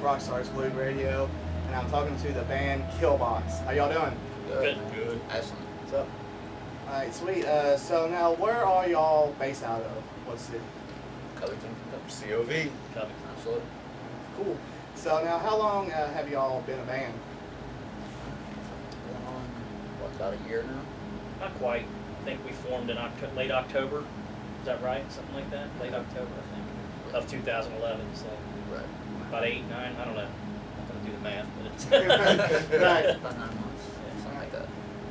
Rockstars Glued Radio, and I'm talking to the band Killbox. How y'all doing? Good. Good. Excellent. What's up? All right, sweet. Uh, so now, where are y'all based out of? What city? Covington. COV. Covington. Absolutely. Cool. So now, how long uh, have y'all been a band? Going on, what, about a year now? Not quite. I think we formed in Octo- late October. Is that right? Something like that? Late October, I think, of 2011. So Right. About eight, nine. I don't know. I'm not gonna do the math, but it's Right. About nine months. yeah, Something like that.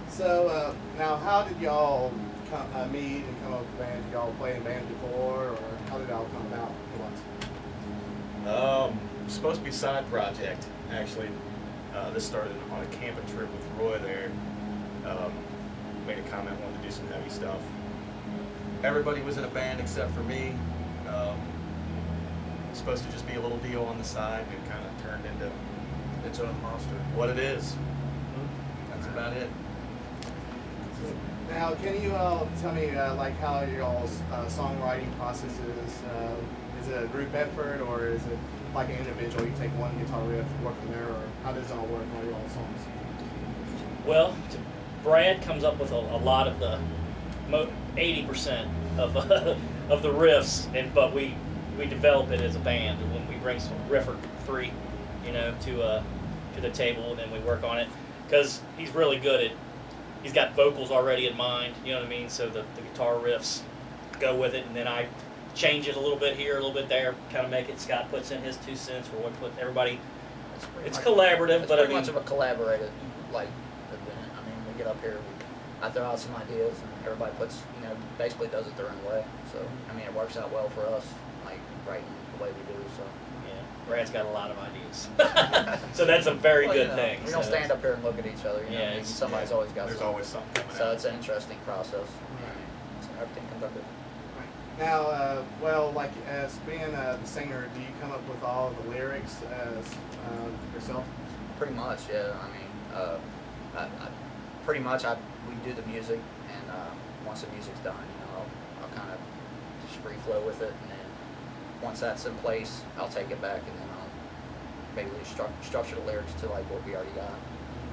So uh, now, how did y'all come, uh, meet and come up with the band? Did y'all play in bands before, or how did y'all come about? Killbox? Um, supposed to be side project. Actually, uh, this started on a camping trip with Roy there. Um, made a comment, wanted to do some heavy stuff. Everybody was in a band except for me. Um, supposed to just be a little deal on the side and kind of turned into its own monster. What it is. That's about it. Now, can you uh, tell me uh, like how your all's uh, songwriting process is? Uh, is it a group effort or is it like an individual? You take one guitar riff, work from there, or how does it all work on your own songs? well, t- Brad comes up with a, a lot of the mo- 80% of of the riffs, and but we we develop it as a band. When we bring some riff or three, you know, to uh to the table, and then we work on it because he's really good at. He's got vocals already in mind. You know what I mean? So the, the guitar riffs go with it, and then I change it a little bit here, a little bit there, kind of make it. Scott puts in his two cents, or what put everybody. It's, pretty It's much- collaborative, It's but I pretty mean, much of a collaborative like event. I mean, we get up here, we, I throw out some ideas, and everybody puts, you know, basically does it their own way. So I mean, it works out well for us, like writing the way we do. So. Yeah, Brad's got a lot of ideas. so that's a very Well, good you know, thing. We don't so stand up here and look at each other. You know, Yeah, I mean, it's- somebody's always got There's something. always something So out. it's an interesting process. So everything comes up good. Now, uh, well, like as being uh, the singer, do you come up with all the lyrics as uh, yourself? Pretty much, yeah. I mean, uh, I, I, pretty much, I we do the music, and uh, once the music's done, you know, I'll, I'll kind of just free flow with it, and then once that's in place, I'll take it back, and then I'll basically stru- structure the lyrics to like what we already got.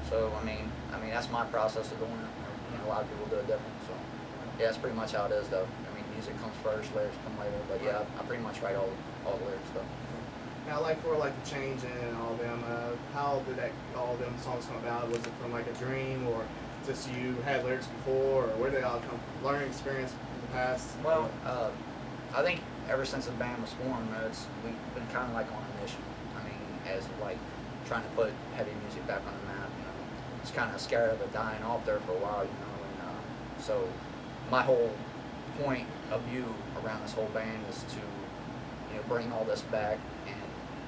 So I mean, I mean that's my process of doing it. You know, a lot of people do it different. So yeah, that's pretty much how it is, though. I mean, music comes first, lyrics come later. But yeah, I, I pretty much write all all the lyrics though. Now, like for like the change and all them, uh, how did that all them songs come about? Was it from like a dream, or just you had lyrics before, or where did they all come? Learning experience in the past. Well, uh, I think ever since the band was formed, it's we've been kind of like on a mission. I mean, as like trying to put heavy music back on the map. You know, it's kind of scared of it dying off there for a while. You know, and uh, so my whole point of view around this whole band is to you know bring all this back and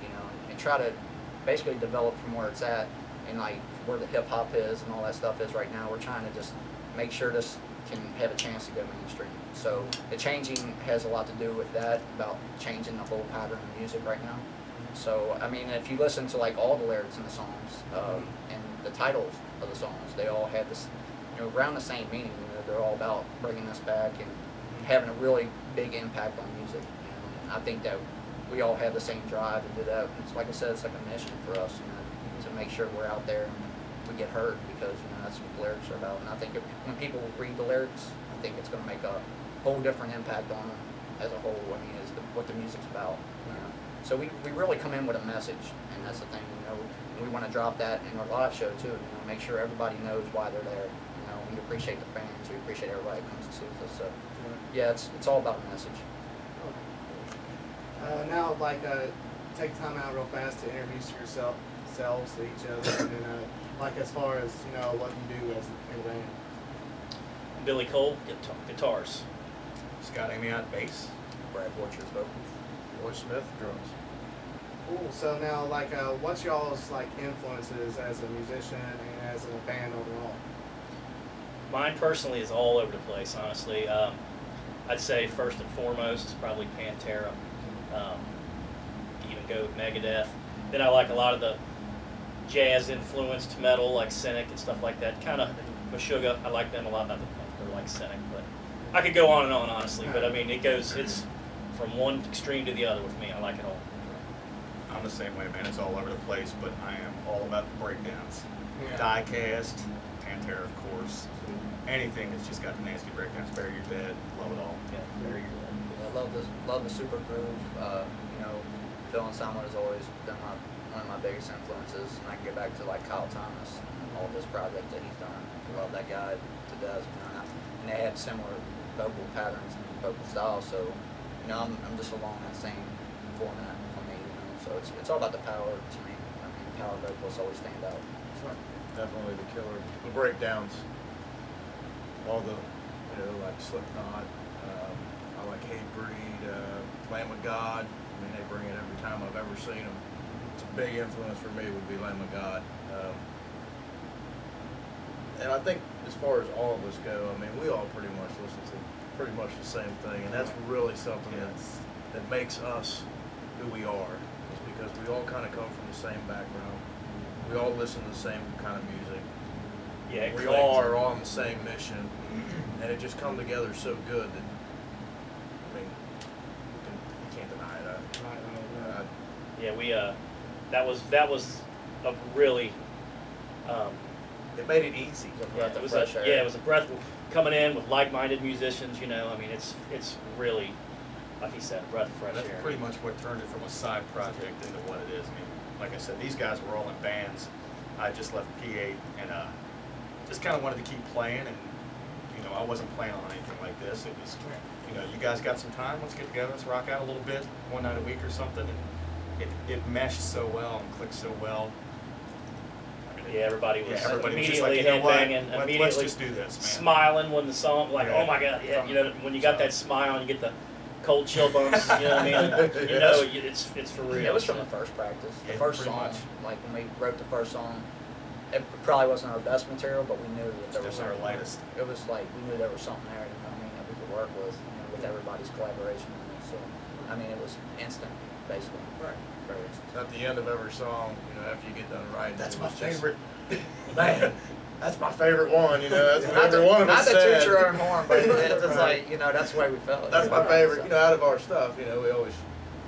you know and try to basically develop from where it's at and like where the hip hop is and all that stuff is right now. We're trying to just make sure this can have a chance to go mainstream. So the changing has a lot to do with that, about changing the whole pattern of music right now. So I mean, if you listen to like all the lyrics in the songs um, mm-hmm. and the titles of the songs, they all have this, you know, around the same meaning. You know, they're all about bringing us back and mm-hmm. having a really big impact on music. You know, and I think that we all have the same drive to do that. It's like I said, it's like a mission for us, you know, to mm-hmm. make sure we're out there we get hurt because you know that's what the lyrics are about. And I think if, when people read the lyrics, I think it's going to make a whole different impact on them as a whole. I mean, is the, what the music's about. You know? So we, we really come in with a message, and that's the thing. You know, we want to drop that in our live show too. You know, make sure everybody knows why they're there. You know, we appreciate the fans. We appreciate everybody that comes and sees us. So yeah, it's it's all about a message. Uh, now, like, uh, take time out real fast to introduce yourself, selves to each other, and then, uh, like, as far as you know, what you do as a band. Billy Cole, guitar, guitars. Scott Amiot, bass. Brad Borchers vocals. Roy Smith, drums. Cool. So now, like, uh, what's y'all's like influences as a musician and as a band overall? Mine personally is all over the place, honestly. Um, I'd say first and foremost is probably Pantera. Um, even go with Megadeth. Then I like a lot of the jazz influenced metal, like Cynic and stuff like that. Kind of Meshuggah. I like them a lot. Not that they're like Cynic, but I could go on and on, honestly. But I mean, it goes. It's from one extreme to the other with me. I like it all. I'm the same way, man. It's all over the place, but I am all about the breakdowns. Yeah. Diecast, Pantera, of course. Anything that's just got the nasty breakdowns. Bury Your Dead, love it all. Yeah, very good. I love the love the super groove. Uh, you know, Phil Anselmo has always been my one of my biggest influences, and I can get back to like Kyle Thomas and all of his projects that he's done. I love that guy to death. And, and they have similar vocal patterns and vocal styles, so you know, I'm, I'm just along that same format for me. You know, so it's it's all about the power to me. I mean, power vocals always stand out. Definitely the killer. The breakdowns. All the, you know, like Slipknot. Um, I like Hatebreed, uh, Lamb God. I mean, they bring it every time I've ever seen them. Big influence for me would be Lamb of God. Um, and I think as far as all of us go, I mean, we all pretty much listen to pretty much the same thing, and that's really something Yes. that that makes us who we are. Is because we all kind of come from the same background. We all listen to the same kind of music. Yeah, we all are on the same mission, and it just come together so good that I mean, you, can, you can't deny that. Right, right, right. Uh, Yeah, we uh, that was that was a really um, it made it easy. Yeah, it was a, yeah, it was a breath coming in with like-minded musicians. You know, I mean, it's it's really like he said, breath of fresh That's air. pretty much what turned it from a side project into what it is. I mean, like I said, these guys were all in bands. I just left P8 and uh, just kind of wanted to keep playing, and you know, I wasn't planning on anything like this. It was, you know, you guys got some time. Let's get together. Let's rock out a little bit, one night a week or something. And it, it meshed so well and clicked so well. I mean, it- Yeah, everybody was yeah, everybody was just immediately like, you know what? immediately Let's just do this, man. smiling when the song, like, Yeah. oh my god, yeah, you know, when you got so- that smile, and you get the cold chill bumps. You know what I mean? You know, it's it's for real. It was from the first practice. The Yeah, first song, much. like when we wrote the first song, it probably wasn't our best material, but we knew that there was Just our something. lightest. It was like we knew there was something there. You know, what I mean, that we could work with, you know, with everybody's collaboration. So, I mean, it was instant, basically. Right. Very instant. At the end of every song, you know, after you get done writing, That's my favorite. Man, that's my favorite one. You know, that's what Not every one of not us to said. toot your own horn, but it's just Right. like you know that's the way we felt. That's my favorite. so- You know, out of our stuff, you know, we always.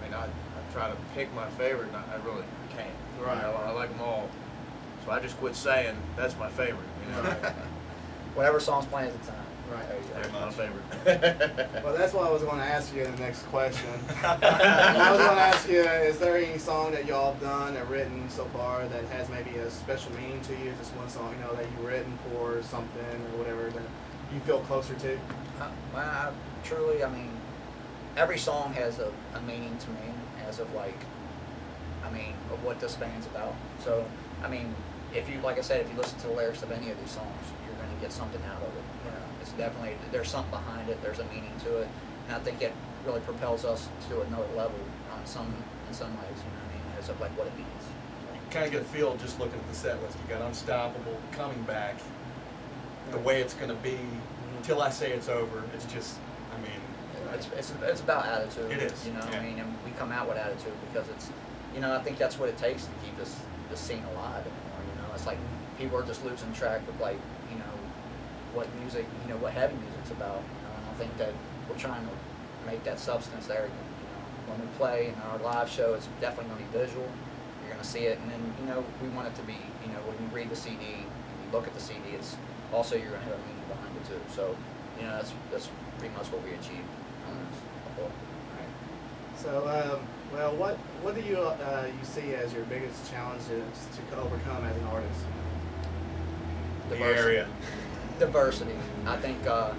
I mean, I, I try to pick my favorite, and I, I really can't. Right. You know, I like them all, so I just quit saying that's my favorite. You know, Whatever song's playing at the time. Right. There you my favorite. Well, that's what I was going to ask you in the next question. I was going to ask you, is there any song that y'all have done or written so far that has maybe a special meaning to you? Just one song, you know, that you've written for something or whatever that you feel closer to? Uh, Well, I, truly, I mean, every song has a, a meaning to me as of like, I mean, of what this band's about. So, I mean, if you, like I said, if you listen to the lyrics of any of these songs, you're going to get something out of it. It's definitely, there's something behind it, there's a meaning to it. And I think it really propels us to another level on some, in some ways, you know what I mean, as of like what it means. You kind of get a feel just looking at the set list. You got Unstoppable, Coming Back, the way it's going to be, mm-hmm. till I say it's over. It's just, I mean, It's, it's, it's about attitude. It is, You know, yeah. I mean, and we come out with attitude because it's, you know, I think that's what it takes to keep this, this scene alive anymore. You know, it's like people are just losing track of like, you know, what music, you know, what heavy music's about. You know, and I think that we're trying to make that substance there. again, You know, when we play in our live show, it's definitely going to be visual. You're going to see it, and then you know, we want it to be, you know, when you read the CD, and you look at the CD, it's also you're going to have a meaning behind it too. So, you know, that's that's pretty much what we achieved on this. I. So, um, well, what what do you uh, you see as your biggest challenges to overcome as an artist? the area. Diversity. I think uh,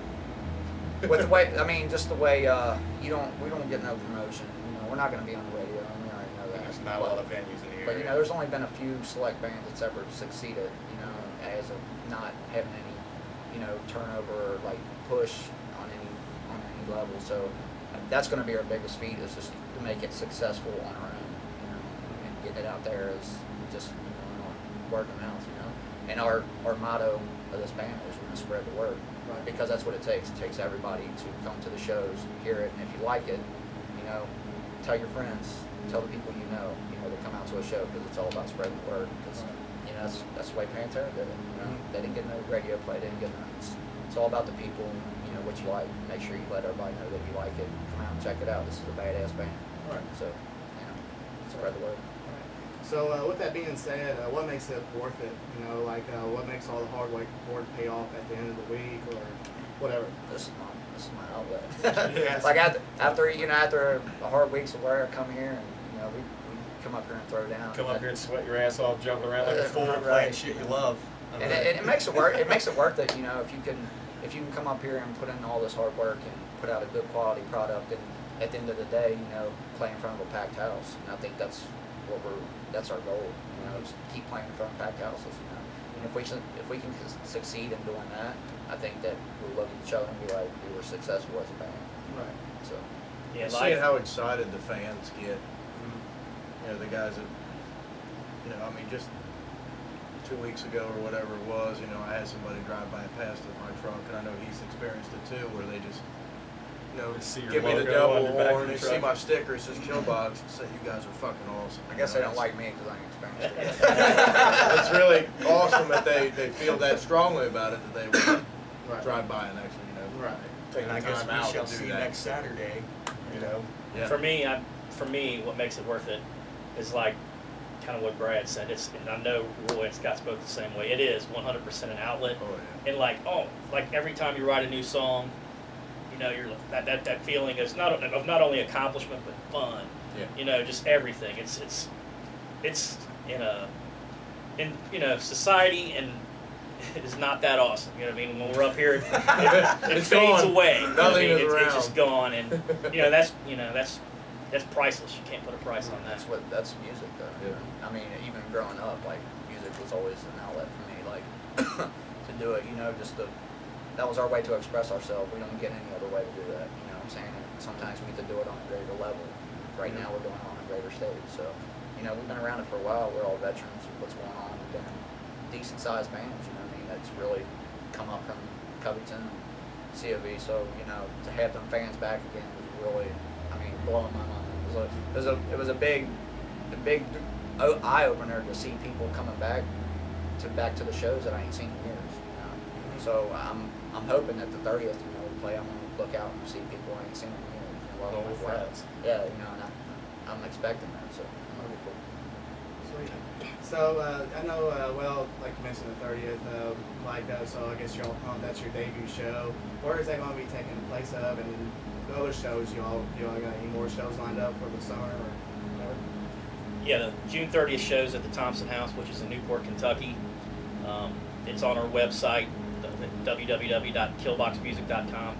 with the way, I mean, just the way uh, you don't, we don't get no promotion. You know, we're not going to be on the radio. and We already know that. There's not a lot of venues in the area. But you know, there's only been a few select bands that's ever succeeded. You know, as of not having any, you know, turnover or like push on any on any level. So that's going to be our biggest feat is just to make it successful on our own. You know, and getting it out there is just you know word of mouth. You know, and our our motto of this band is we're going to spread the word Right. because that's what it takes. It takes everybody to come to the shows, hear it, and if you like it, you know, tell your friends, tell the people you know, you know, to come out to a show because it's all about spreading the word. Because you know that's that's the way Pantera did it. You know, they didn't get no radio play, they didn't get no. It's, it's all about the people. You know what you like. Make sure you let everybody know that you like it. Come out and check it out. This is a badass band. Right. So, you know, spread the word. So uh, with that being said, uh, what makes it worth it? You know, like uh, what makes all the hard work work pay off at the end of the week or whatever? This is my this is my outlet. Yes. Like after after you know after a hard week's of work, I come here and you know we, we come up here and throw down. Come up here and sweat your ass off, jumping around like a fool, right. playing shit you love. I and mean, it, it makes it work. It makes it worth it. You know, if you can if you can come up here and put in all this hard work and put out a good quality product, and at the end of the day, you know, play in front of a packed house. And I think that's what we're that's our goal. You know, is keep playing in front of packed houses. You know, and if we su- if we can succeed in doing that, I think that we'll look at each other and be like, we were successful as a band. Right. So Yeah, And life- seeing how excited the fans get, mm-hmm. you know, the guys that, you know, I mean, just two weeks ago or whatever it was, you know, I had somebody drive by and pass with my truck, and I know he's experienced it too, where they just, you know, see your give me the logo double on the back of horn, the they see truck. my sticker, it says Killbox, and say, you guys are fucking awesome. I guess they don't like me because I ain't experienced it. it's really awesome that they, they feel that strongly about it that they would Right. drive by and actually, you know, Right. take and the I guess time out we shall to do see that. next Saturday. You know, Yeah. For me, I, for me, what makes it worth it is like kind of what Brad said. It's and I know Roy and Scott spoke the same way. It is 100% an outlet, Oh, yeah. and like oh, like every time you write a new song, you know, you're that that, that feeling is not of not only accomplishment but fun. Yeah. You know, just everything. It's it's it's in a in you know society and. It is not that awesome, you know what I mean? When we're up here, it, it, it fades gone. away. you know I Nothing mean? is It's- It's just gone, and you know that's you know that's that's priceless. You can't put a price on that. That's what that's music though. Yeah. I mean, even growing up, like music was always an outlet for me. Like to do it, you know, just to that was our way to express ourselves. We don't get any other way to do that. You know what I'm saying? And sometimes we get to do it on a greater level. Right now, we're doing it on a greater stage. So, you know, we've been around it for a while. We're all veterans of what's going on. We've been in decent sized bands. You know what I mean? That's really come up from Covington, COV. So, you know, to have them fans back again was really, I mean, blowing my mind. It was a, it was a, it was a big, a big eye opener to see people coming back to back to the shows that I ain't seen in years. You know? So I'm, I'm hoping that the 30th, you know, we play. I'm gonna look out and see people I ain't seen in years. You know, Old like, wow. friends. Yeah, you know, and I, I'm expecting that. So that'll be cool. Sweet. So uh, I know, uh, well, like you mentioned, the thirtieth, uh, like uh, so. I guess you're all pumped. That's your debut show. Where is that going to be taking place of? And the other shows, y'all, y'all got any more shows lined up for the summer or whatever? Yeah, the June 30th shows at the Thompson House, which is in Newport, Kentucky. Um, it's on our website, www.killboxmusic.com.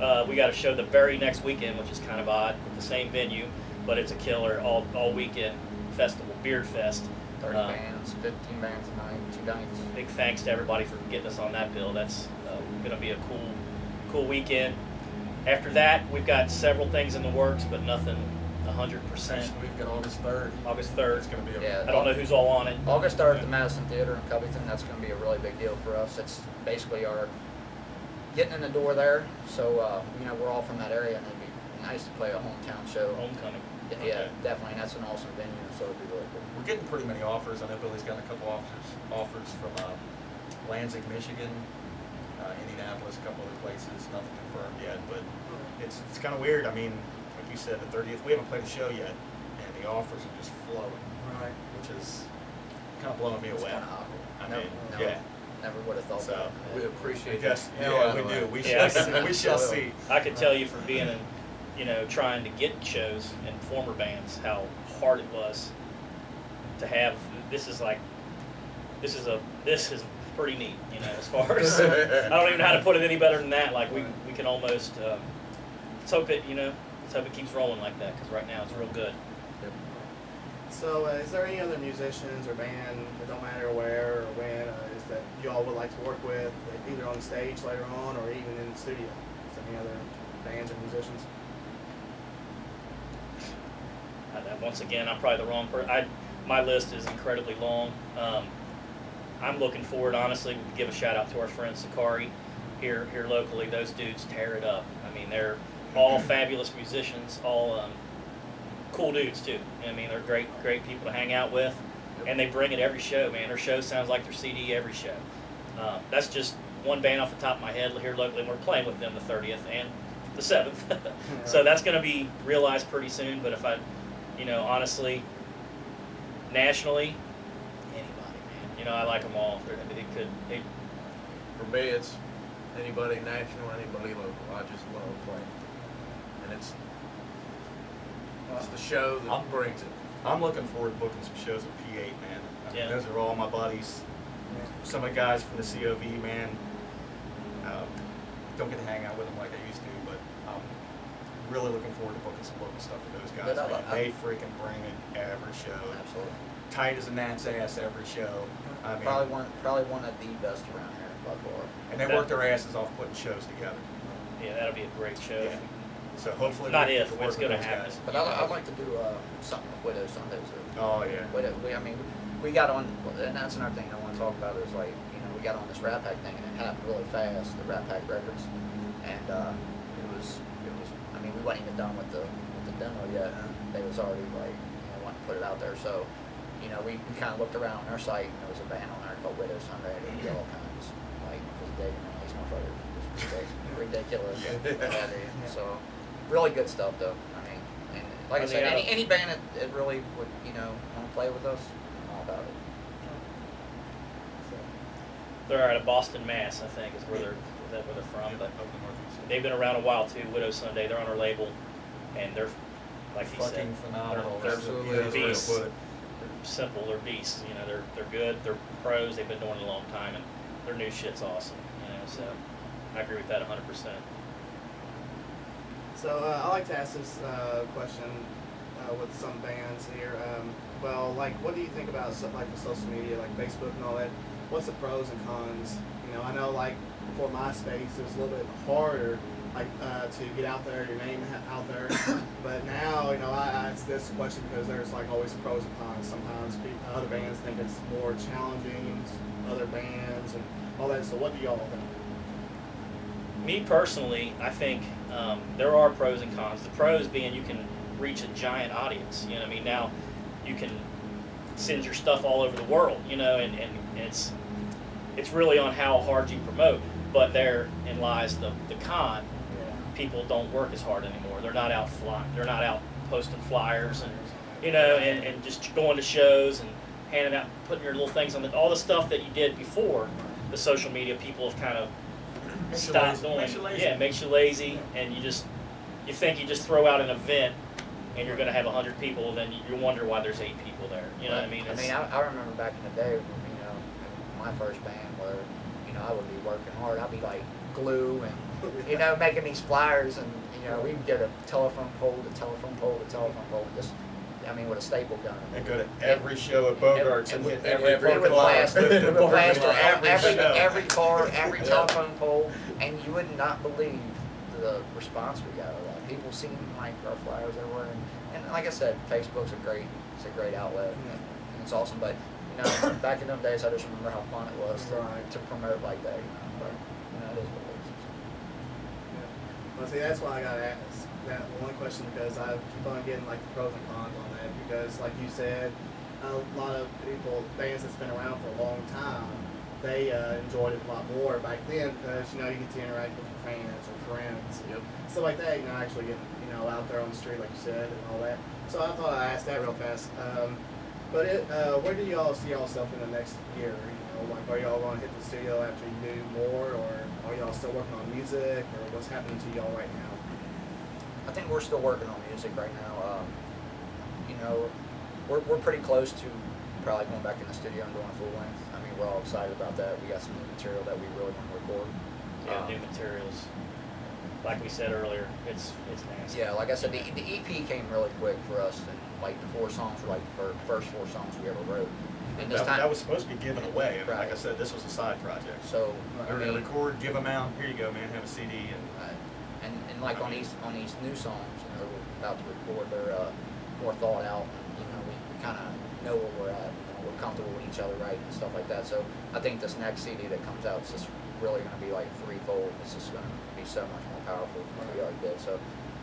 Uh, we got a show the very next weekend, which is kind of odd, at the same venue, but it's a killer all, all weekend festival, Beard Fest. 30 Uh, bands, 15 bands a night, two nights. big thanks to everybody for getting us on that bill. That's uh, going to be a cool, cool weekend. After that, we've got several things in the works, but nothing 100%. We've got August third. August 3rd. It's going to be a Yeah. I don't know who's all on it. August 3rd at the Madison Theater in Covington. That's going to be a really big deal for us. It's basically our getting in the door there. So, uh, you know, we're all from that area, and it'd be nice to play a hometown show. Homecoming. Yeah, Okay. definitely. And that's an awesome venue, so it'd be really cool. We're getting pretty many offers. I know Billy's gotten a couple offers offers from uh, Lansing, Michigan, uh, Indianapolis, a couple other places. Nothing confirmed yet, but it's it's kind of weird. I mean, like you said, the 30th. We haven't played a show yet, and the offers are just flowing, Right. which is kind of blowing me It's away. kind of awkward. I never, mean, never, yeah. never would have thought So, that. We appreciate it. Yes, the yeah, we do. We Yeah, shall see. We shall see. I can tell you from being in, you know, trying to get shows in former bands how hard it was to have. This is like, this is a this is pretty neat, you know, as far as I don't even know how to put it any better than that. Like we we can almost um, let's hope it you know let's hope it keeps rolling like that because right now it's real good. So, uh, is there any other musicians or band, it don't matter where or when, uh, is that you all would like to work with, like, either on stage later on or even in the studio? Is there any other bands or musicians? I, I- once again, I'm probably the wrong person. My list is incredibly long. Um, I'm looking forward, honestly, to give a shout out to our friend Sakari here here locally. Those dudes tear it up. I mean, they're all fabulous musicians, all um, cool dudes too. I mean, they're great great people to hang out with, and they bring it every show. Man, their show sounds like their CD every show. Uh, that's just one band off the top of my head here locally, we're playing with them the 30th and the 7th. so that's going to be realized pretty soon. But if I, you know, honestly, nationally, anybody, man. You know, I like them all. They could. They, For me, it's anybody national, anybody local. I just love playing, and it's it's the show that I'm- brings it. I'm looking forward to booking some shows with P8, man. I mean, Yeah. Those are all my buddies. Some of the guys from the COV, man. Um, don't get to hang out with them like I used to, but I'm really looking forward to booking some local stuff with those guys. But I- man. I- they freaking bring it every show. Absolutely. Tight as a gnat's ass every show. I mean, Probably one, probably one of the best around here by far. and they work their asses off putting shows together. yeah, that'll be a great show. Yeah. So hopefully, Not we if, to but it's gonna happen. guys. But I'd, I'd like to do uh, something with Widow Sundays. Too. Oh yeah. Widow, we, I mean, we got on, and that's another thing I want to talk about is like, you know, we got on this Rat Pak thing and it happened really fast, the Rat Pak records, and uh, it was, it was, I mean, we wasn't even done with the with the demo yet, and they was already like, you know, wanting to put it out there. So, you know, we, we kind of looked around on our site and there was a band on there called Widow Sunday, and we all kinds, like, was digging on these motherfuckers, just ridiculous, ridiculous. Yeah. Yeah. So, really good stuff though. I mean, and like I Are they said, any, any band that, that really would, you know, want to play with us, I'm all about it. They're out of Boston, Mass. I think is where they're that where they're from. But Up in the Northeast. they've been around a while too. Widow Sunday. They're on our label, and they're like he said, phenomenal. They're, they're, they're easiest way to beasts. They're simple. They're beasts. You know, they're they're good. They're pros. They've been doing it a long time, and their new shit's awesome. You know, so I agree with that 100. percent So uh, I like to ask this uh, question uh, with some bands here. Um, well, like, what do you think about stuff like the social media, like Facebook and all that? What's the pros and cons? You know, I know like for MySpace, it was a little bit harder, like uh, to get out there, your name out there. but now, you know, I I ask this question because there's like always pros and cons. Sometimes people, other bands think it's more challenging, other bands and all that. So what do y'all think? Me personally, I think um, there are pros and cons. The pros being you can reach a giant audience. You know, what I mean, now you can send your stuff all over the world. You know, and, and it's it's really on how hard you promote. But therein lies the the con. People don't work as hard anymore. They're not out flying. They're not out posting flyers and you know, and, and just going to shows and handing out, putting your little things on the all the stuff that you did before the social media. People have kind of Makes stop doing. Makes you lazy. Yeah, it makes you lazy, and you just you think you just throw out an event and you're going to have hundred people, then you wonder why there's eight people there. You know what I mean? I mean, I, I remember back in the day, you know, my first band where, you know, I would be working hard. I'd be like glue and, you know, making these flyers and, you know, we'd get a telephone pole to telephone pole to telephone pole and just, I mean, with a staple gun. And go to every show at Bogarts and hit And every every We would car. blast, we would blast Every every, every car, every Yeah. telephone pole, and you would not believe the response we got. A lot people seeing like our flyers everywhere, and, and like I said, Facebook's a great, it's a great outlet, and, and it's awesome. But you know, back in them days, I just remember how fun it was to, Right. to promote like that. You know, but you know, it is what it is. Well, see, that's why I gotta ask that one question because I keep on getting like the pros and cons on that because, like you said, a lot of people, bands that's been around for a long time, they uh, enjoyed it a lot more back then because you know you get to interact with your fans or friends, Yep. stuff like that. You know, actually getting you know out there on the street, like you said, and all that. So I thought I'd ask that real fast. Um, but it, uh, where do y'all see yourself in the next year? You know, like are y'all going to hit the studio after you do more, or are y'all still working on music, or what's happening to y'all right now? I think we're still working on music right now. Um, you know, we're, we're pretty close to probably going back in the studio and doing a full length. I mean, we're all excited about that. We got some new material that we really want to record. yeah, Um, new materials. Like we said earlier, it's it's nasty. Yeah, like I said, the, the EP came really quick for us, and like the four songs were like the first four songs we ever wrote. And this That, time, that was supposed to be given away. and Like I said, this was a side project. so We I were gonna record, give them out. Here you go, man. Have a CD. And Right. And, and like on these on these new songs, you know, we're about to record, they're uh, more thought out. You know, we, we kind of know where we're at. You know, we're comfortable with each other writing and stuff like that. So I think this next CD that comes out is just really going to be like threefold. It's just going to be so much more powerful than what we already did. So,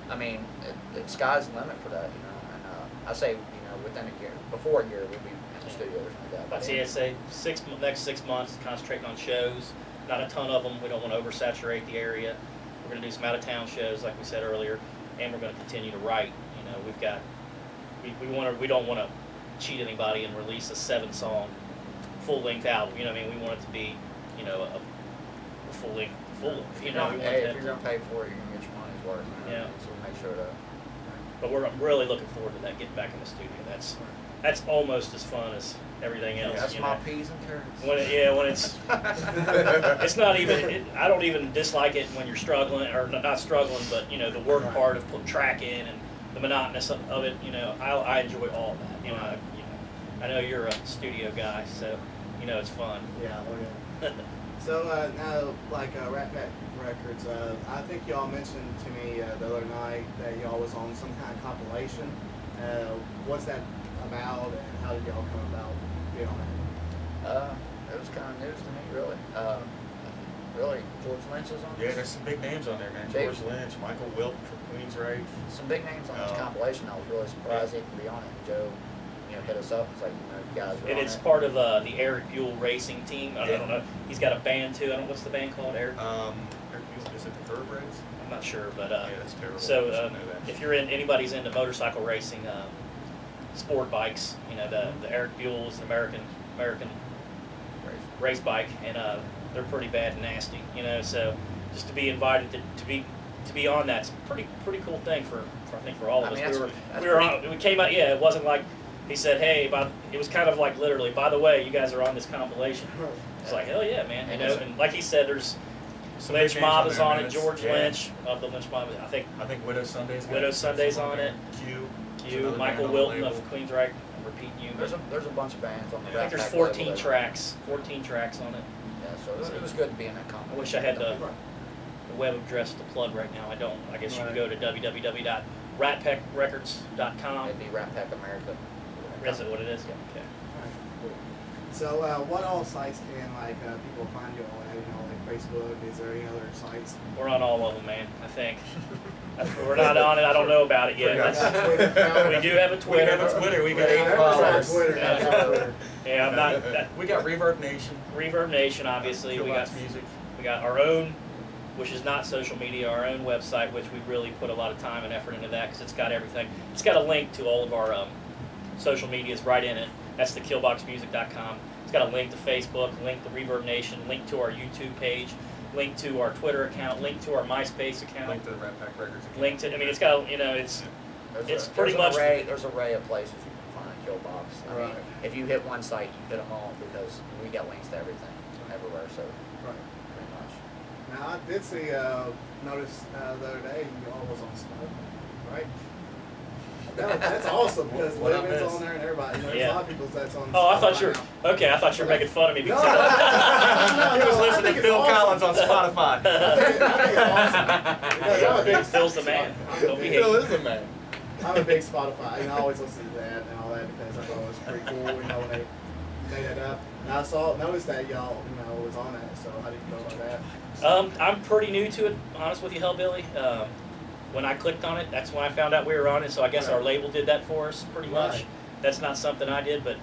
I mean, it, the sky's the limit for that. You know, and uh, I say, you know, within a year, before a year, we'll be in the studio or something like that. I'd say, I'd say six next six months concentrating on shows. Not a ton of them. We don't want to oversaturate the area. We're going to do some out of town shows, like we said earlier, and we're going to continue to write. You know, we've got we, we want to we don't want to cheat anybody and release a seven song full length album. You know, what I mean, we want it to be, you know, a, a full length, full. If You know, gonna we pay, want if you're gonna pay for it, you're gonna get your money's worth. man. Yeah. So make sure to. But we're I'm really looking forward to that getting back in the studio. That's that's almost as fun as everything else. That's you my know. peas and carrots. When it, yeah, when it's it's not even. It, I don't even dislike it when you're struggling or not struggling, but you know the work part of put track in and the monotonous of, of it. You know, I, I enjoy all that. You know, I, you know, I know you're a studio guy, so you know it's fun. Yeah, oh yeah. So uh, now, like uh, Rat Pak Records, uh, I think y'all mentioned to me uh, the other night that y'all was on some kind of compilation. Uh, what's that about, and how did y'all come about being on it? Uh, it was kind of news to me, really. Uh, really, George Lynch is on. Yeah, there's some big names on there, man. Jake- George Lynch, Michael Wilton from Queensryche. some big names on this Oh. compilation. I was really surprised he could be on it. Joe, you know, hit us up and like, you know, guys And it's it. part of uh, the Erik Buell Racing team. I, I Yeah. don't know. He's got a band too. I don't know what's the band called. Erik. Um, is it the Thoroughbreds? I'm not sure, but uh, yeah, that's terrible. So I should know that. if you're in anybody's into motorcycle racing, um, sport bikes, you know the the Erik Buell is an American American race bike, and uh, they're pretty bad and nasty, you know. So just to be invited to, to be to be on that's a pretty pretty cool thing for, for I think for all of I mean, us. that's- we were we were pretty- on, we came out yeah. It wasn't like he said hey, by, it was kind of like literally by the way you guys are on this compilation. It's like hell yeah man, you And know. And like he said, there's Some Lynch big names Mob is on it. George yeah. Lynch of the Lynch Mob. I think I think Widow Sunday's Widow. Sunday's on there. it. Q. is you, another Michael band Wilton of Queensryche. I'm repeating you. There's But a there's a bunch of bands on the. I think there's 14 label tracks. 14 tracks on it. Yeah, so it was, it was good to be in that I wish I had the, the web address to plug right now. I don't. I guess you can go to www.ratpakrecords.com. It'd be Rat Pack America. Is it what it is? Yeah. Okay. Alright, cool. So, uh, what all sites can like uh, people find you on? You know, like Facebook. Is there any other sites? We're on all of them, man. I think. We're not on it. I don't know about it yet. Forgot. That's- Twitter account? we do have a We Twitter. have a Twitter. We got eight followers. Twitter. Yeah. That's on Twitter. Yeah, I'm not. That, we got Reverb Nation. Reverb Nation, obviously. We got Music. We got our own, which is not social media, our own website, which we really put a lot of time and effort into that because it's got everything. It's got a link to all of our um, social media is right in it. That's the killboxmusic.com. It's got a link to Facebook, link to Reverb Nation, link to our YouTube page, link to our Twitter account, link to our MySpace account, Link to the Rat Pak Records. account. link to. I mean, it's got you know, it's There's It's a, pretty there's much- an array. There's an array of places you can find Killbox. I mean, Right. if you hit one site, you hit them all because we got links to everything everywhere. So Right. pretty much. Now I did see, uh, notice uh, the other day y'all was on Spotify, right? That, that's awesome because What I Living's on there and everybody. You know, there's Yeah. a lot of people that's on. oh, I thought you Spotify were okay. I thought you were making fun of me No, because no, no, he was listening to Phil awesome. Collins on Spotify. now. I think, I think it's awesome. Because I'm a big Phil's the man. Don't be Phil is the man. I'm a big Spotify, and I always listen to that and all that because I thought it was pretty cool. You know, when they made it up. And I saw, noticed that y'all, you know, was on that. So how do you feel about that? Um, I'm pretty new to it, honest with you, Hellbilly. Um, when I clicked on it, that's when I found out we were on it. So I guess our label did that for us, pretty much. Right. That's not something I did, but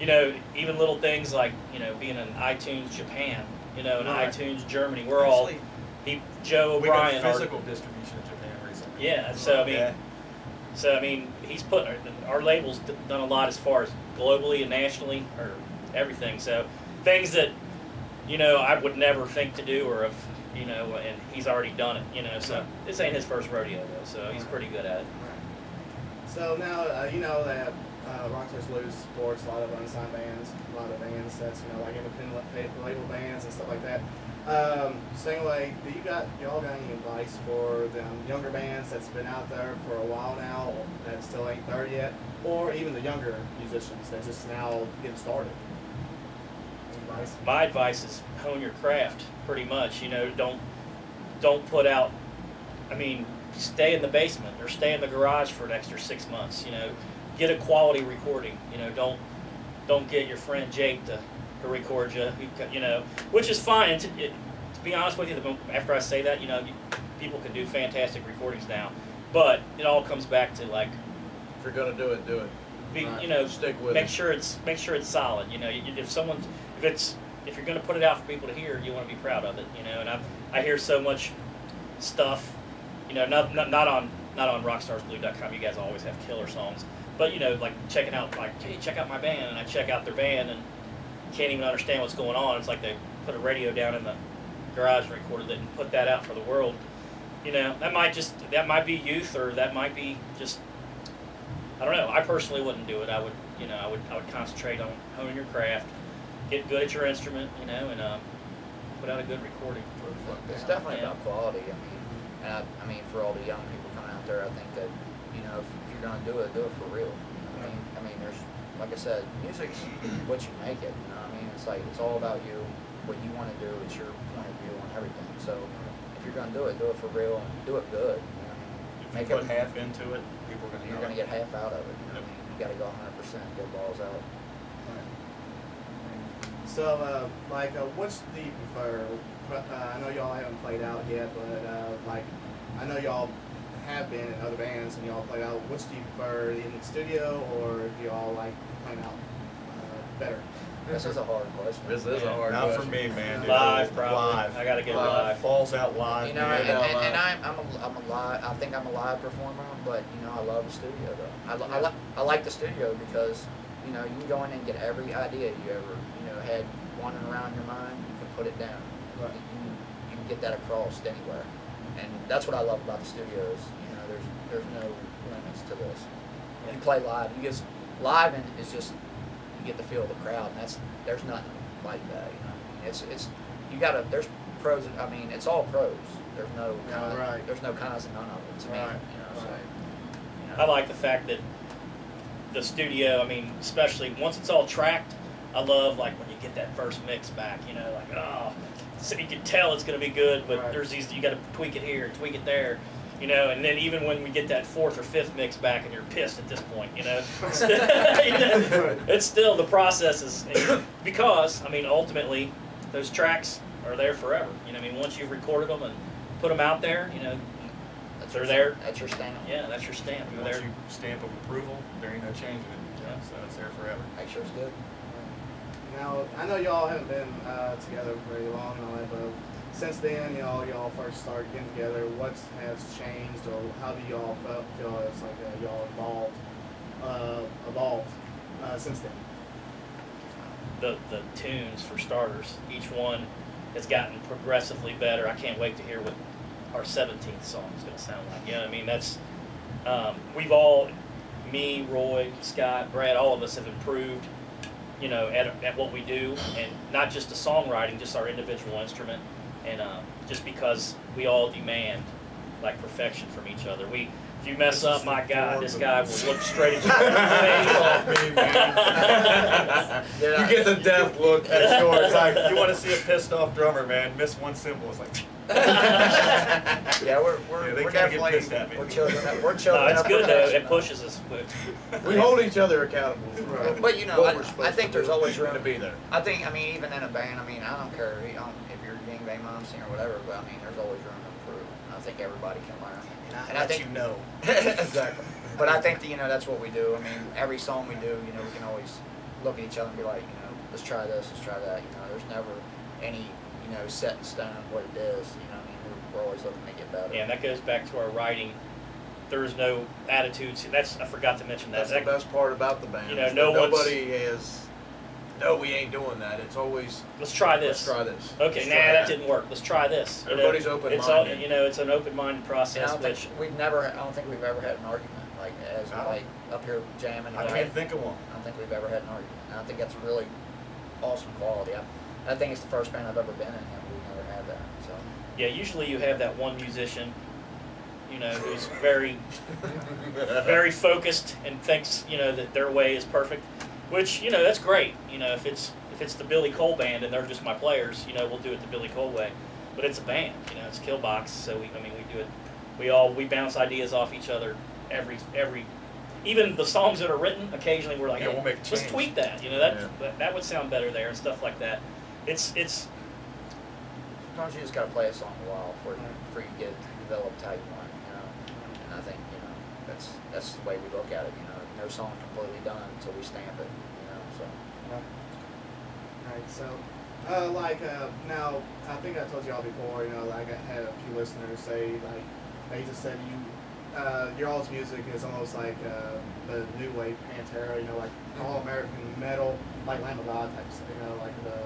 you know, even little things like you know being in iTunes Japan, you know, in Right. iTunes Germany, we're all Actually, he Joe we O'Brien. got our- physical distribution in Japan recently. yeah, so I mean, Yeah. so I mean, he's put our, our labels done a lot as far as globally and nationally, or everything. So things that you know I would never think to do, or have you know, and he's already done it. You know, so this ain't his first rodeo though, so he's pretty good at it. So now uh, you know that uh, Rockstars Glued supports a lot of unsigned bands, a lot of bands that's you know like independent label bands and stuff like that. Um, same way, do you got y'all got any advice for the younger bands that's been out there for a while now that still ain't there yet, or even the younger musicians that just now getting started? My advice is hone your craft, pretty much. You know, don't don't put out. I mean, stay in the basement or stay in the garage for an extra six months. You know, get a quality recording. You know, don't don't get your friend Jake to, to record you. You know, which is fine. To, it, to be honest with you, after I say that, you know, you, people can do fantastic recordings now, but it all comes back to like, If you're gonna do it, do it. be, Right. you know, Stick with make it. sure it's make sure it's solid. You know, if someone's if it's if you're going to put it out for people to hear, you want to be proud of it. You know, and I I hear so much stuff. You know, not not, not on not on rockstarsglued.com. You guys always have killer songs, but you know, like checking out, like, hey, check out my band, and I check out their band, and can't even understand what's going on. It's like they put a radio down in the garage and recorded it and put that out for the world. You know, that might just that might be youth, or that might be just I don't know. I personally wouldn't do it. I would, you know, I would I would concentrate on honing your craft, get good at your instrument, you know, and um, put out a good recording. It's definitely Yeah. about quality. I mean, and I, I mean, for all the young people coming out there, I think that you know, if, if you're gonna do it, do it for real. I mean, I mean, there's like I said, music's what you make it. You know, what I mean, it's like it's all about you, what you want to do. It's your point of view on everything. So if you're gonna do it, do it for real and do it good. You know, what I mean, If you put it. half into it, people are gonna You're gonna get half out of it. You know, what I mean, you got to go 100 percent, get balls out. So, uh, like, uh, what's do you prefer? Uh, I know y'all haven't played out yet, but uh, like, I know y'all have been in other bands and y'all played out. Which do you prefer, in the studio or do y'all like playing out uh, better? This is a hard question. This is a hard Not for me, man. Dude. Live, probably. Live. I gotta get Live. live. Falls out live. You know, man. and, and, live. and I'm, I'm, a, I'm a live, I think I'm a live performer, but, you know, I love the studio, though. I, li- I, li- I like the studio because, you know, you can go in and get every idea you ever, you know, had wandering around your mind, you can put it down. Right. You, can, you can get that across anywhere. And that's what I love about the studio is, you know, there's, there's no limits to this. When you play live, you just, live and is just, you get the feel of the crowd, and that's, there's nothing like that, you know. It's, it's, you gotta, there's pros, I mean, it's all pros. There's no, Yeah, con- right. there's no cons and none of it to me, Right, you know, so. right. you know. I like the fact that the studio, I mean, especially once it's all tracked, I love like when you get that first mix back, you know, like, oh, so you can tell it's going to be good, but Right. there's these, you got to tweak it here, tweak it there, you know, and then even when we get that fourth or fifth mix back and you're pissed at this point, you know, you know, it's still the process is, because, I mean, ultimately, those tracks are there forever. You know, I mean, once you've recorded them and put them out there, you know, That's they're your- there. That's your stamp. yeah, that's your stamp. And They're once you stamp of approval, there ain't no changing it. Yeah. So it's there forever. Make sure it's good. Now, I know y'all haven't been uh, together very long and all that, but since then, y'all y'all first started getting together. What has changed, or how do y'all feel, feel as like uh, y'all evolved, uh, evolved uh, since then? the the tunes for starters. Each one has gotten progressively better. I can't wait to hear what our 17th song is going to sound like. You know what I mean? That's um, we've all, me, Roy, Scott, Brad, all of us have improved. You know, at, at what we do, and not just the songwriting, just our individual instrument, and um, just because we all demand like perfection from each other. We, if you mess This up, my the God, this guy will look straight at you. Off me, man. You get the death look at short. It's like you want to see a pissed off drummer, man. Miss one cymbal, it's like. yeah, we're we're, Yeah, we're kinda definitely at we're children. We're No, it's good though. It pushes us. We hold each other accountable Right. But, you know, I- I think there's always room- to be there. I think, I mean, even in a band, I mean, I don't care I don't, if you're Gang Bang Mom singer or whatever, but I mean, there's always room to improve. And I think everybody can learn. And And I think you know. exactly. But I think that, you know that's what we do. I mean, every song we do, you know, we can always look at each other and be like, you know, let's try this, let's try that. You know, there's never any, you know, set in stone what it is. You know, I mean, we're, we're always looking to get better. Yeah, and that goes back to our writing. There is no attitudes. That's I forgot to mention that. That's the best part about the band. You know, no nobody has. No, we ain't doing that. It's always let's try this. let's try this. Okay, Let's nah, try that didn't work. Let's try this. You know, Everybody's It's all, open-minded. you know, it's an open-minded And I process, don't which think we've never. I don't think we've ever had an argument like as No. like up here jamming. I can't think of one. I don't think we've ever had an argument. And I think that's really awesome quality. I, I think it's the first band I've ever been in that we've never had that. So yeah, usually you have that one musician, you know, who's very very focused and thinks you know that their way is perfect, which you know that's great. You know, if it's if it's the Billy Cole band and they're just my players, you know, we'll do it the Billy Cole way. But it's a band, you know, it's Killbox, so we I mean we do it. We all we bounce ideas off each other every every. Even the songs that are written, occasionally we're like, Yeah, hey, we'll make let's tweak that. You know, that, Yeah. that that would sound better there and stuff like that. It's it's sometimes you just gotta play a song a while before you, before you get developed how you want. You know, and I think you know that's that's the way we look at it. You know, no song completely done until we stamp it. You know, so. Right. So, uh, like uh, now, I think I told y'all before. You know, like I had a few listeners say like they just said you uh, your all's music is almost like uh, the new wave Pantera, you know, like all American metal, like Lamb of God types, you know, like the,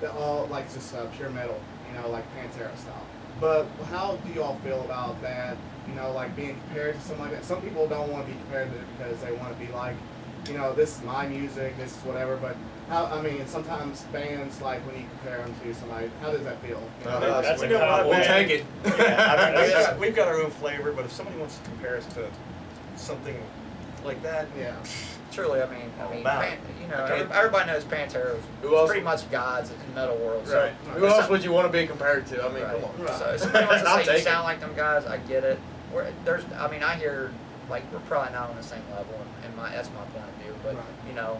the all like just uh, pure metal, you know, like Pantera style. But how do you all feel about that? You know, like being compared to something like that. Some people don't want to be compared to it because they want to be like, you know, this is my music, this is whatever. But how? I mean, sometimes bands like when you compare them to somebody, how does that feel? You Uh, know, That's a You know what, We'll take it. Yeah, I mean, we've, got, we've got our own flavor, but if somebody wants to compare us to something like that, yeah. Truly, I mean, I mean, Pan, you know, Okay. everybody knows Pantera else- pretty much gods in the metal world. So, Right. Who else would you want to be compared to? I mean, Right. come on. Right. So if somebody wants to say you sound like them guys, I get it. We're, there's, I mean, I hear like we're probably not on the same level, and, and my that's my point of view. But Right. you know,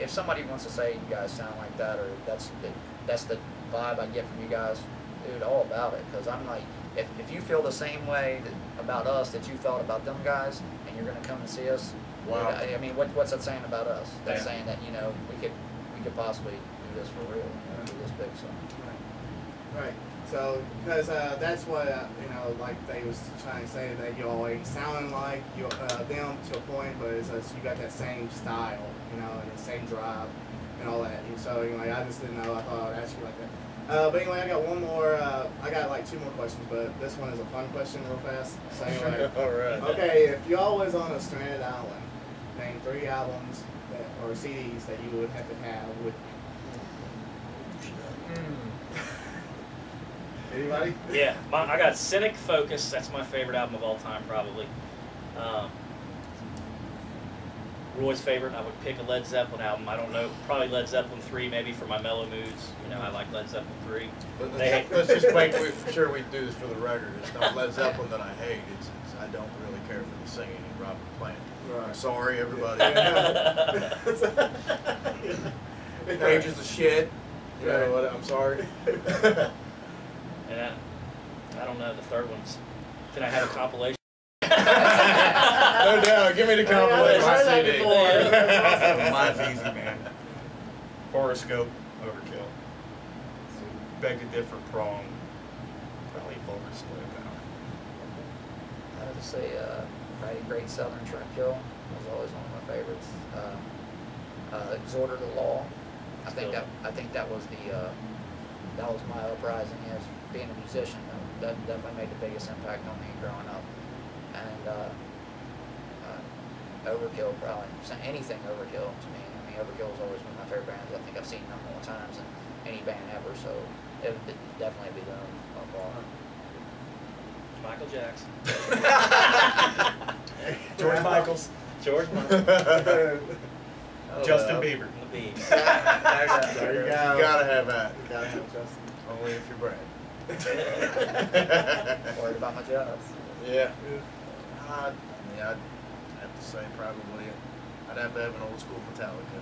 if somebody wants to say you guys sound like that, or that's the that's the vibe I get from you guys, dude, all about it. Because I'm like, if if you feel the same way that, about us that you felt about them guys, and you're gonna come and see us, Wow. I, I mean, what what's that saying about us? That's Yeah. saying that you know we could we could possibly do this for real, you know, do this big song. Right. Right. So, because uh, that's what uh, you know, like they was trying to say that you all ain't sounding like you uh, them to a point, but it's just you got that same style, you know, and the same drive and all that. And so anyway, I just didn't know. I thought I'd ask you like that. Uh, but anyway, I got one more. Uh, I got like two more questions, but this one is a fun question, real fast. So anyway, All right. okay, if y'all was on a stranded island, name three albums that, or CDs that you would have to have with anybody. Yeah, my, I got Cynic Focus. That's my favorite album of all time, probably. Um, Roy's favorite. I would pick a Led Zeppelin album. I don't know, probably Led Zeppelin three, maybe for my mellow moods. You know, I like Led Zeppelin three. But They- let's, let's just make we, sure we do this for the record. It's not Led Zeppelin that I hate. It's, it's I don't really care for the singing and Robert Plant. I'm Right. sorry, everybody. It Pages of shit. You know what? I'm sorry. And I, I don't know. The third one's. Can I have a compilation? No doubt. Give me the compliment. I My heard that CD. before. mine's easy, man. Horrorscope, overkill. Beg to differ, prong. Probably vulgar split power. I would say uh, Friday Great Southern Trendkill was always one of my favorites. Uh, uh, Exhorder to Law. I think that I think that was the uh, that was my uprising as being a musician. That, that definitely made the biggest impact on me growing up. And uh, Overkill probably anything Overkill to me. I mean Overkill is always one of my favorite bands. I think I've seen them more times than any band ever. So it would definitely be them by far. Michael Jackson. George Michaels, George Michael. Oh, Justin well. Bieber. The Beats. There you You go. gotta have that. You Gotta have Justin. Only if you're Brad. Worried about my jobs. Yeah. Uh, I mean, I'd have to say probably, I'd have to have an old school Metallica.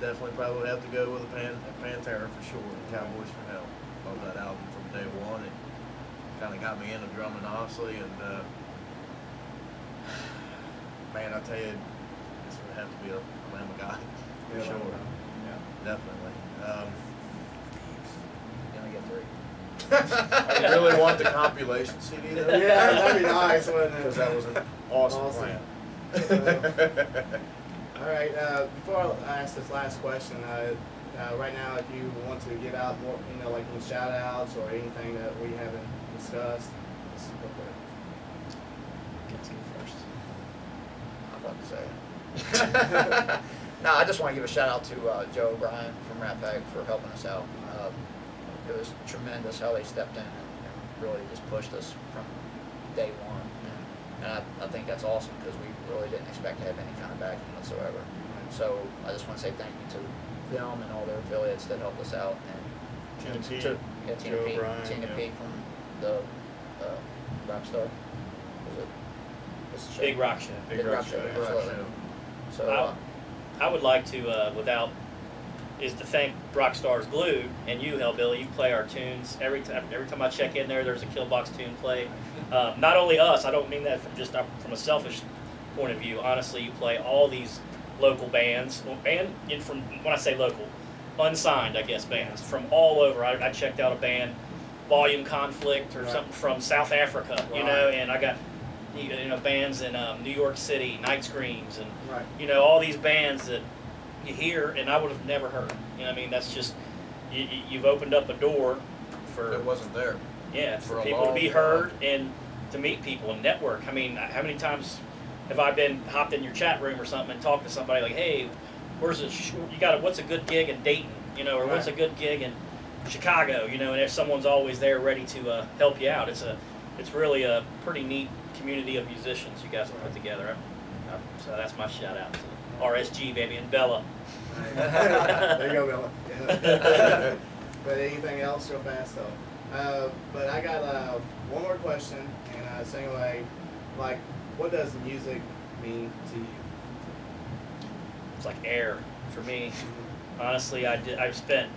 Definitely probably have to go with a Pan, a Pantera for sure. Cowboys from Hell. Love that album from day one. It kind of got me into drumming, honestly. And uh, man, I tell you, this would have to be a Lamb of God for Yeah, sure. Lamb of God. Definitely. Um, You only get three. I really want the compilation CD though. Yeah, that'd be nice, wouldn't it? Because that was an awesome, Awesome. plan. All right. Uh, before I ask this last question, uh, uh, right now, if you want to give out more, you know, like any shout outs or anything that we haven't discussed, let's go for it. Guys go first. I'm about to say. no, I just want to give a shout out to uh, Joe O'Brien from Rat Pak for helping us out. Uh, it was tremendous how they stepped in and, and really just pushed us from day one. And, and I, I think that's awesome because we really didn't expect to have any kind of backing whatsoever. So I just want to say thank you to them and all their affiliates that helped us out. And Tina to, P, to, yeah, Tina Joe P, O'Brien, Tina yeah. P from the uh, Rockstar. Was it? What's the show? Big Rock Show. Big Big Rock Rock Show, Show, yeah. absolutely. So, Wow. uh, I would like to, uh, without, is to thank Rockstars Glued and you, Hellbilly. You play our tunes every time. Every time I check in there, there's a Killbox tune play. Uh, not only us. I don't mean that from just uh, from a selfish point of view. Honestly, you play all these local bands, and, from when I say local, unsigned, I guess bands from all over. I, I checked out a band, Volume Conflict, or Right. something from South Africa. You know, and I got you know bands in um, New York City, Night Screams, and Right. you know all these bands that you hear and I would have never heard. You know, what I mean that's just you, you- you've opened up a door for It wasn't there. yeah, For for people to be heard and to meet people and network. I mean, how many times have I been hopped in your chat room or something and talked to somebody like, "Hey, where's a sh- you got a, what's a good gig in Dayton, you know, or what's a good gig in Chicago, you know?" And if someone's always there ready to uh, help you out, it's a it's really a pretty neat community of musicians you guys have put together. So that's my shout out to RSG baby and Bella. there you go, Bella. But anything else, real fast though. Uh, but I got uh, one more question, and uh, same way, like, what does music mean to you? It's like air for me. honestly, I did. I've spent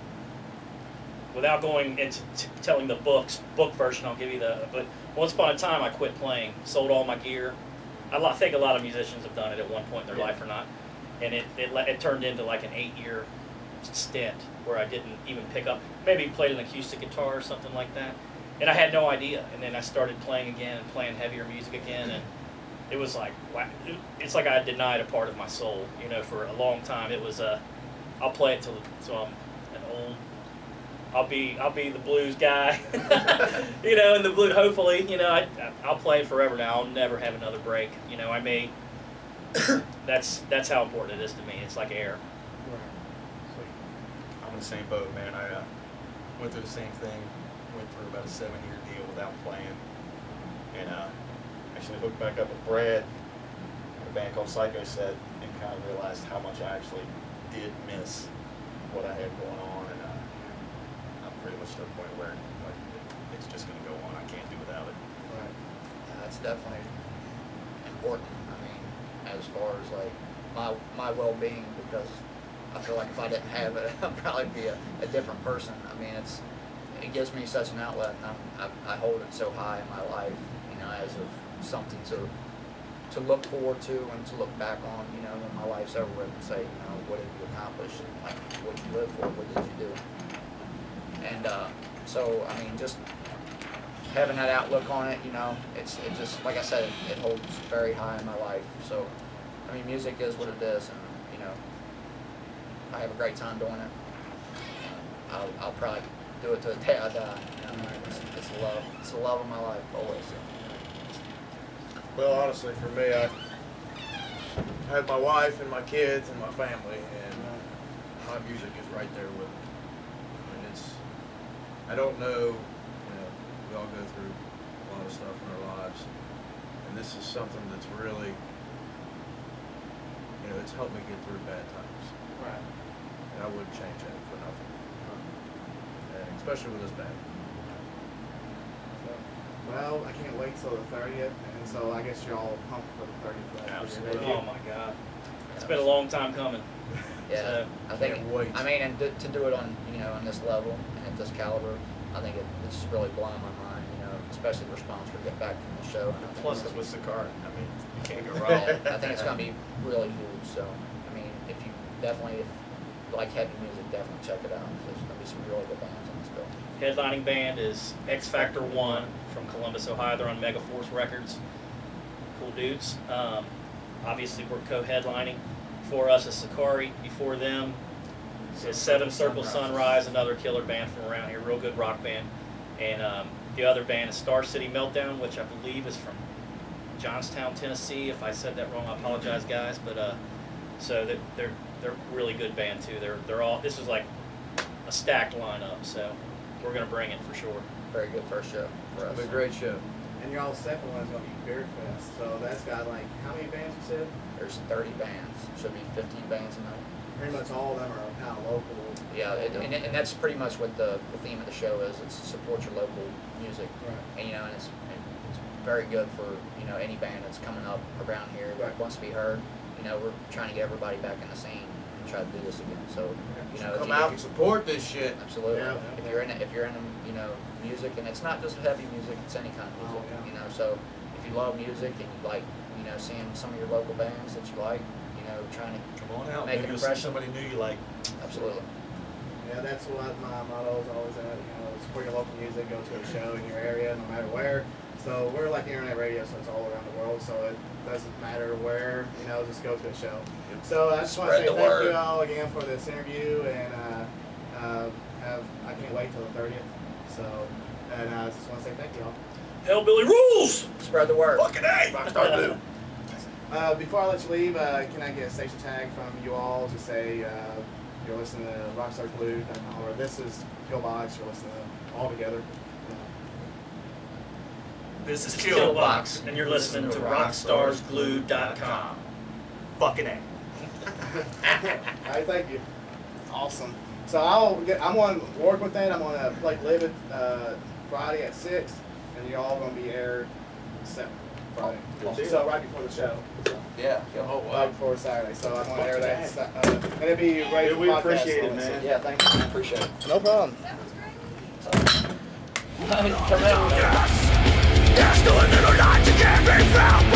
without going into t- telling the books book version. I'll give you the. But once upon a time, I quit playing, sold all my gear. I lo- think a lot of musicians have done it at one point in their Yeah. life or not, and it, it it turned into like an eight year stint where I didn't even pick up. Maybe played an acoustic guitar or something like that, and I had no idea. And then I started playing again and playing heavier music again, and it was like it's like I denied a part of my soul. You know, for a long time, it was Uh, I'll play it till, till I'm an old. I'll be I'll be the blues guy, you know, and the blue. Hopefully, you know, I I'll play it forever now. I'll never have another break. You know, I may. That's that's how important it is to me. It's like air. I'm in the same boat, man. I uh, went through the same thing. Went through about a seven-year deal without playing, and uh, actually hooked back up with Brad, a band called Psycho Set, and kind of realized how much I actually did miss what I had going on, and uh, I'm pretty much to the point where like it's just gonna go on. I can't do without it. Right. Yeah, that's definitely important. As far as like my my well being, because I feel like if I didn't have it, I'd probably be a, a different person. I mean, it's it gives me such an outlet, and I'm, I, I hold it so high in my life, you know, as of something to to look forward to and to look back on, you know, when my life's over with, and say, you know, what did you accomplish? Like, what did you live for? What did you do? And uh, so, I mean, just having that outlook on it, you know, it's it just like I said, it holds very high in my life. So, I mean, music is what it is, and you know, I have a great time doing it. I'll, I'll probably do it to the day I die. You know, it's, it's love, it's the love of my life always. Well, honestly, for me, I have my wife and my kids and my family, and my music is right there with me. I mean, it's, I don't know, we all go through a lot of stuff in our lives, and this is something that's really, you know, it's helped me get through bad times, Right. and I wouldn't change that for nothing. And especially with this band. Well, I can't wait till the thirtieth, and so I guess you're all pumped for the thirtieth. Absolutely. Oh my God, it's been a long time coming. Yeah, So, I think. Can't wait. I mean, and to, to do it on you know on this level and at this caliber, I think it, it's really blowing my mind. Especially the response we get back from the show. And I think Plus, it's- it's with Sakar. I mean, you can't go wrong. I think it's going to be really huge. So, I mean, if you definitely, if you like heavy music, definitely check it out. There's going to be some really good bands on this bill. Headlining band is X Factor One from Columbus, Ohio. They're on Megaforce Records. Cool dudes. Um, obviously, we're co-headlining. For us is Sakari. Before them is Seven Circle Sunrise, another killer band from around here, real good rock band. And um, the other band is Star City Meltdown, which I believe is from Johnstown, Tennessee. If I said that wrong, I apologize, guys. But uh, so they're, they're they're really good band too. They're they're all. This is like a stacked lineup, so we're gonna bring it for sure. Very good first show for us. It's a great show. And your all second one is gonna be Beer Fest, so that's got like how many bands you said? There's 30 bands. Should be 15 bands in there. Pretty much all of them are kind of local. Yeah, it, and, and that's pretty much what the, the theme of the show is. It's support your local music. Right. And, you know, and it's, and it's very good for, you know, any band that's coming up around here that Right. wants to be heard. You know, we're trying to get everybody back in the scene and try to do this again. So, you know, if Come you, out and support this shit. absolutely. Yeah. If you're in, if you're in, you know, music, and it's not just heavy music, it's any kind of Oh, music. yeah. You know, so if you love music and you like, you know, seeing some of your local bands that you like, you know, trying to, Come on out. Make Maybe an you'll impression. somebody new you like. absolutely. Yeah, that's what my motto is always at. You know, support your local music, go to a show in your area, no matter where. So we're like internet radio, so it's all around the world. So it doesn't matter where, you know, just go to a show. So I just want to say thank word. you all again for this interview, and uh, uh, have I can't wait till the 30th. So, and uh, I just want to say thank you all. Hellbilly rules. Spread the word. Fucking A, Rockstars Glued. Uh, before I let you leave, uh, can I get a station tag from you all to say uh, you're listening to Rockstars Glued, or this is Killbox, you're listening to all together. This is Killbox, and you're listening to rockstarsglued.com. Fucking A. all right, thank you. Awesome. So I'll get, I'm going to work with that. I'm going to play Livid uh, Friday at six, and you're all going to be aired seven Friday. Good deal. So right before the show. So, Yeah. Kill. Oh, right before Saturday. So I'm going to air that. Uh, and it'll be ready Yeah, for we appreciate it, on man. Yeah. Thank you. man. Appreciate it. No problem. Turn that on. There's no little light you can't be found